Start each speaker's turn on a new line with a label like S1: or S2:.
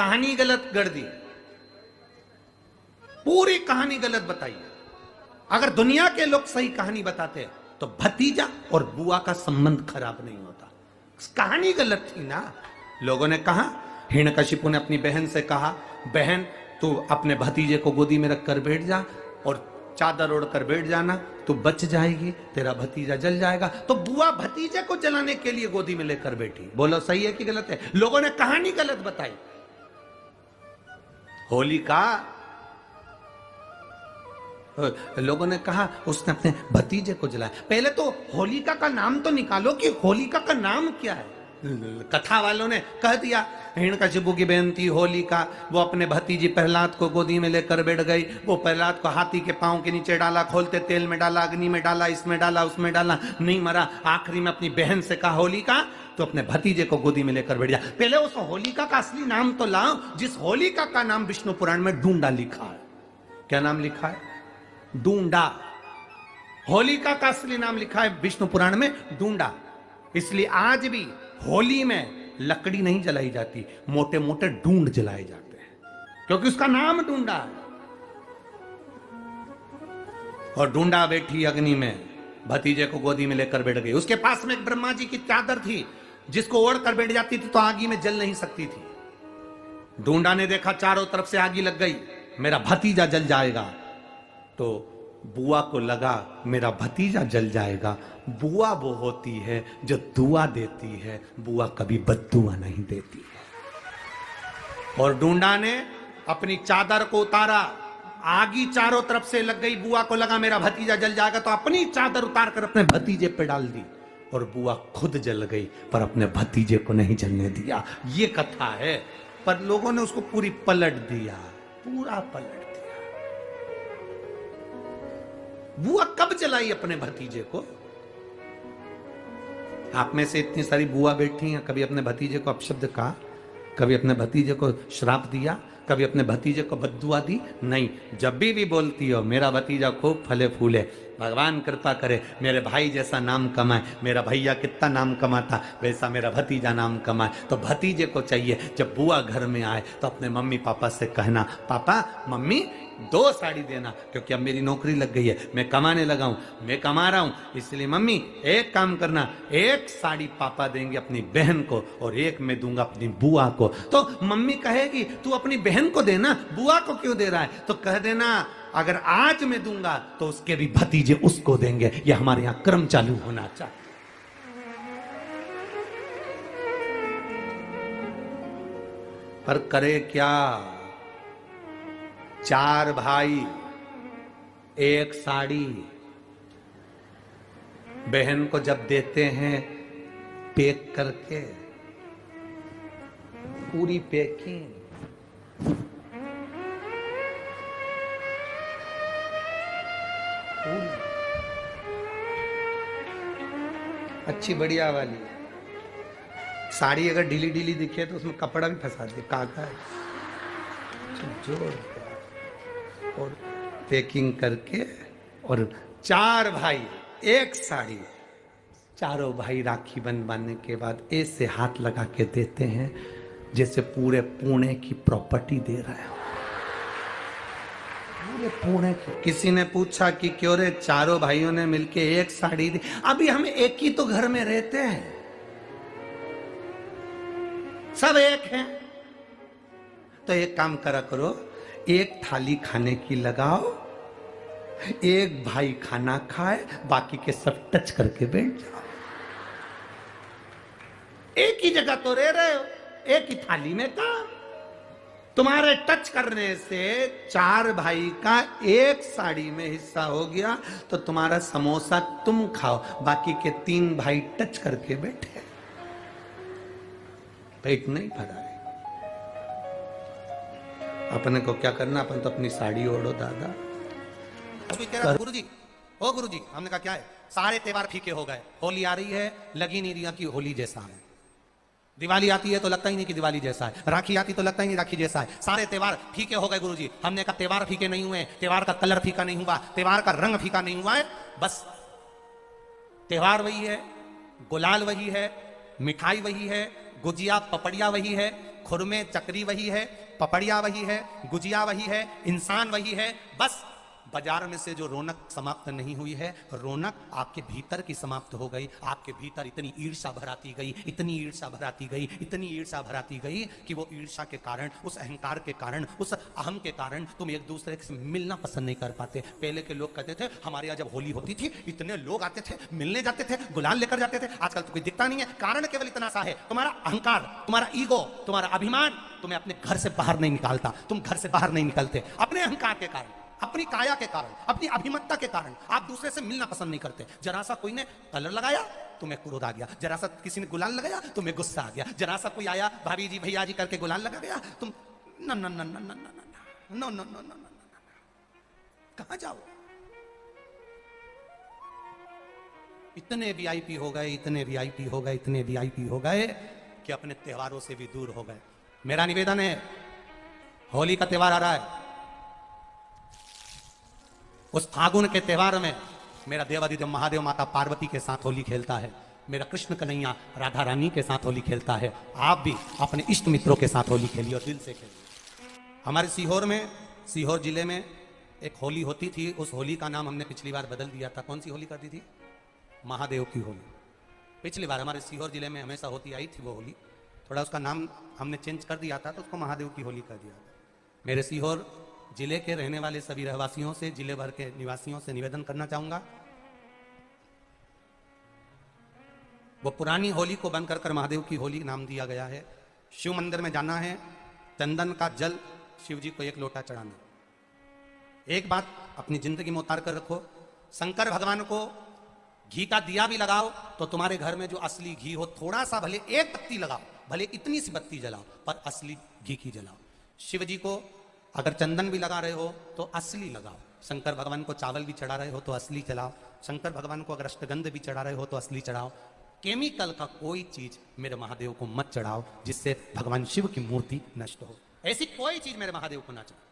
S1: कहानी गलत गढ़ दी। पूरी कहानी गलत बताई अगर दुनिया के लोग सही कहानी बताते तो भतीजा और बुआ का संबंध खराब नहीं होता। कहानी गलत थी ना। लोगों ने कहा हिरण्यकशिपु ने अपनी बहन से कहा, बहन, तू अपने भतीजे को गोदी में रखकर बैठ जा और चादर ओढ़कर बैठ जाना। तू बच जाएगी, तेरा भतीजा जल जाएगा। तो बुआ भतीजे को जलाने के लिए गोदी में लेकर बैठी। बोलो, सही है कि गलत है? लोगों ने कहानी गलत बताई। होली का? लोगों ने कहा, उसने अपने भतीजे को जलाया। पहले तो होलिका का नाम तो निकालो कि होलिका का नाम क्या है? कथा वालों ने कह दिया हिरण्यकशिपु की बहन थी होलिका वो अपने भतीजी प्रहलाद को गोदी में लेकर बैठ गई। वो प्रहलाद को हाथी के पाँव के नीचे डाला, खोलते तेल में डाला, अग्नि में डाला, इसमें डाला, उसमें डाला, नहीं मरा। आखिरी में अपनी बहन से कहा होलिका तो अपने भतीजे को गोदी में लेकर बैठ जा पहले उस होलिका का असली नाम तो लाओ, जिस होलिका का नाम विष्णु पुराण में डूंडा लिखा है। क्या नाम लिखा है? डूंडा। होलिका का असली नाम लिखा है विष्णु पुराण में डूंडा। इसलिए आज भी होली में लकड़ी नहीं जलाई जाती मोटे मोटे ढूंढ जलाए जाते हैं। क्योंकि उसका नाम ढूंढा है। और ढूंढा बैठी अग्नि में, भतीजे को गोदी में लेकर बैठ गई। उसके पास में एक ब्रह्मा जी की चादर थी, जिसको ओढ़ कर बैठ जाती थी तो आगी में जल नहीं सकती थी। ढूंढा ने देखा चारों तरफ़ से आगी लग गई, मेरा भतीजा जल जाएगा। तो बुआ को लगा, मेरा भतीजा जल जाएगा। बुआ वो होती है जो दुआ देती है। बुआ कभी बदुआ नहीं देती है। और डूंडा ने अपनी चादर को उतारा। आगी चारों तरफ़ से लग गई। बुआ को लगा, मेरा भतीजा जल जाएगा। तो अपनी चादर उतार कर अपने भतीजे पे डाल दी। और बुआ खुद जल गई, पर अपने भतीजे को नहीं जलने दिया। ये कथा है। पर लोगों ने उसको पूरी पलट दिया। पूरा पलट बुआ कब जलाई अपने भतीजे को? आप में से इतनी सारी बुआ बैठी हैं, कभी अपने भतीजे को अपशब्द कहा? कभी अपने भतीजे को श्राप दिया? कभी अपने भतीजे को बदुआ दी? नहीं, जब भी भी बोलती हो, मेरा भतीजा खूब फले फूले भगवान कृपा करे, मेरे भाई जैसा नाम कमाए, मेरा भैया कितना नाम कमाता, वैसा मेरा भतीजा नाम कमाए। तो भतीजे को चाहिए, जब बुआ घर में आए तो अपने मम्मी पापा से कहना, पापा, मम्मी, दो साड़ी देना, क्योंकि अब मेरी नौकरी लग गई है, मैं कमाने लगा हूँ, मैं कमा रहा हूँ, इसलिए मम्मी, एक काम करना, एक साड़ी पापा देंगे अपनी बहन को, और एक मैं दूँगा अपनी बुआ को। तो मम्मी कहेगी, तू अपनी बहन को देना, बुआ को क्यों दे रहा है? तो कह देना अगर आज मैं दूँगा तो उसके भी भतीजे उसको देंगे। ये हमारे यहाँ क्रम चालू होना चाहिए। पर करे क्या? चार भाई, एक साड़ी। बहन को जब देते हैं, पैक करके, पूरी पैकिंग। अच्छी बढ़िया वाली। साड़ी अगर ढीली ढीली दिखे तो उसमें कपड़ा भी फंसा दे, काका। जोड़ और पैकिंग करके, और चार भाई, एक साड़ी। चारों भाई राखी बनवाने के बाद ऐसे हाथ लगा के देते हैं, जैसे पूरे पुणे की प्रॉपर्टी दे रहे हो। पूरे पुणे की किसी ने पूछा कि क्यों रे? चारों भाइयों ने मिलके एक साड़ी दी। अभी हम एक ही तो घर में रहते हैं। सब एक हैं। तो एक काम करा करो, एक थाली खाने की लगाओ, एक भाई खाना खाए, बाकी के सब टच करके बैठ जाओ। एक ही जगह तो रह रहे हो, एक ही थाली में काम। तुम्हारे टच करने से चार भाई का एक साड़ी में हिस्सा हो गया तो तुम्हारा समोसा तुम खाओ, बाकी के तीन भाई टच करके बैठे। पेट नहीं भरा है। अपने को क्या करना, अपन तो अपनी साड़ी ओढ़ो, दादा। गुरु जी ओ गुरु जी हमने कहा, क्या है? सारे त्योहार फीके हो गए, होली आ रही है, लगी नहीं रही की होली जैसा है। दिवाली आती है तो लगता ही नहीं कि दिवाली जैसा है। राखी आती तो लगता ही नहीं राखी जैसा है। सारे त्यौहार फीके हो गए गुरुजी। हमने कहा त्योहार फीके नहीं हुए त्यौहार का कलर फीका नहीं हुआ। त्यौहार का रंग फीका नहीं हुआ है। बस त्योहार वही है, गुलाल वही है, मिठाई वही है, गुजिया, पपड़िया वही है, खुरमे, चक्री वही है, पपड़िया वही है, गुजिया वही है, इंसान वही है, बस बाज़ार में से जो रौनक समाप्त नहीं हुई है, रौनक आपके भीतर की समाप्त हो गई, आपके भीतर इतनी ईर्षा भराती गई, इतनी ईर्षा भराती गई, इतनी ईर्षा भराती गई कि वो ईर्षा के कारण, उस अहंकार के कारण, उस अहम के कारण तुम एक दूसरे से मिलना पसंद नहीं कर पाते। पहले के लोग कहते थे, हमारे यहाँ जब होली होती थी, इतने लोग आते थे, मिलने जाते थे, गुलाल लेकर जाते थे। आजकल तो कोई दिखता नहीं है। कारण केवल इतना सा है, तुम्हारा अहंकार, तुम्हारा ईगो, तुम्हारा अभिमान, तुम्हें अपने घर से बाहर नहीं निकालता, तुम घर से बाहर नहीं निकलते, अपने अहंकार के कारण। अपनी काया के कारण अपनी अभिमत्ता के कारण आप दूसरे से मिलना पसंद नहीं करते जरा सा कोई ने कलर लगाया तुम्हें क्रोध आ गया जरा सा किसी ने गुलाल लगाया तुम्हें गुस्सा आ गया जरा सा कोई आया भाभी जी भैया जी करके गुलाल लगा गया तुम न न न न न न न न न कहा जाओ इतने वीआईपी हो गए इतने वीआईपी हो गए इतने वीआईपी हो गए कि अपने त्योहारों से भी दूर हो गए मेरा निवेदन है होली का त्योहार आ रहा है उस फागुन के त्योहार में मेरा देवादिदेव महादेव माता पार्वती के साथ होली खेलता है, मेरा कृष्ण कन्हैया राधा रानी के साथ होली खेलता है, आप भी अपने इष्ट मित्रों के साथ होली खेलिए और दिल से खेलिए। हमारे सीहोर में, सीहोर ज़िले में एक होली होती थी, उस होली का नाम हमने पिछली बार बदल दिया था। कौन सी होली कर दी थी? महादेव की होली। पिछली बार हमारे सीहोर ज़िले में हमेशा होती आई थी वो होली। थोड़ा उसका नाम हमने चेंज कर दिया था तो उसको महादेव की होली कर दिया था। मेरे सीहोर ज़िले के रहने वाले सभी रहवासियों से, ज़िले भर के निवासियों से निवेदन करना चाहूँगा। वो पुरानी होली को बंद कर कर महादेव की होली नाम दिया गया है। शिव मंदिर में जाना है। चंदन का जल शिव जी को एक लोटा चढ़ाना एक बात अपनी ज़िंदगी में उतार कर रखो। शंकर भगवान को घी का दिया भी लगाओ तो तुम्हारे घर में जो असली घी हो थोड़ा सा भले एक बत्ती लगाओ, भले इतनी सी बत्ती जलाओ, पर असली घी की जलाओ। शिव जी को अगर चंदन भी लगा रहे हो तो असली लगाओ। शंकर भगवान को चावल भी चढ़ा रहे हो तो असली चढ़ाओ शंकर भगवान को अगर अष्टगंध भी चढ़ा रहे हो तो असली चढ़ाओ। केमिकल का कोई चीज़ मेरे महादेव को मत चढ़ाओ, जिससे भगवान शिव की मूर्ति नष्ट हो। ऐसी कोई चीज़ मेरे महादेव को ना चढ़ाओ।